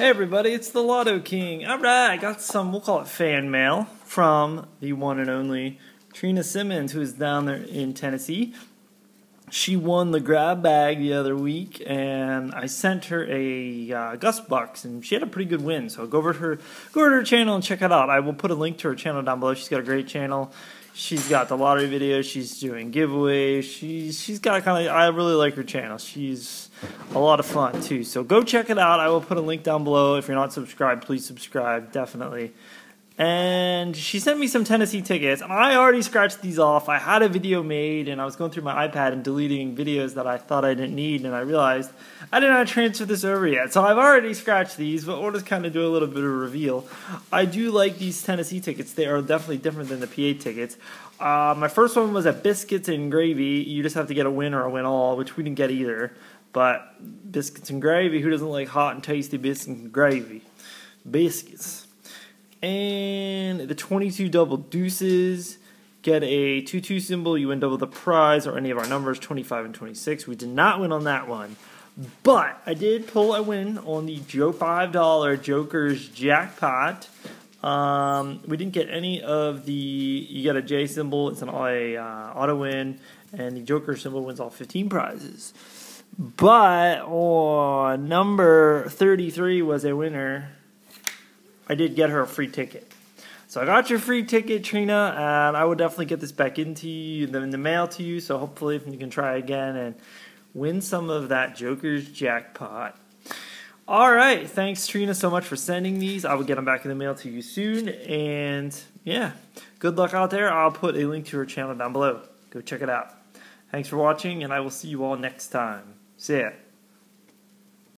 Hey everybody, it's the Lotto King. Alright, I got some, we'll call it fan mail from the one and only Trina Simmons, who is down there in Tennessee. She won the grab bag the other week, and I sent her a uh, Gus Bucks, and she had a pretty good win. So go over to her, go over to her channel and check it out. I will put a link to her channel down below. She's got a great channel. She's got the lottery videos. She's doing giveaways. She's she's got kind of. I really like her channel. She's a lot of fun too. So go check it out. I will put a link down below. If you're not subscribed, please subscribe definitely. And she sent me some Tennessee tickets, and I already scratched these off. I had a video made, and I was going through my iPad and deleting videos that I thought I didn't need, and I realized I did not transfer this over yet. So I've already scratched these, but we'll just kind of do a little bit of reveal. I do like these Tennessee tickets. They are definitely different than the PA tickets. Uh, my first one was a biscuits and gravy. You just have to get a win or a win all, which we didn't get either. But biscuits and gravy, who doesn't like hot and tasty biscuits and gravy? Biscuits and the 22 double deuces. Get a 2-2 symbol. You win double the prize or any of our numbers 25 and 26 we did not win on that one. But i did pull a win on the joe $5 joker's jackpot. Um, we didn't get any of the you get a j symbol. It's an a, uh, auto win. And the joker symbol wins all 15 prizes. But oh, number 33 was a winner I did get her a free ticket. So I got your free ticket, Trina, and I will definitely get this back into you, in the mail to you. So hopefully you can try again and win some of that Joker's jackpot. All right, thanks Trina so much for sending these. I will get them back in the mail to you soon, and yeah, good luck out there. I'll put a link to her channel down below. Go check it out. Thanks for watching, and I will see you all next time. See ya.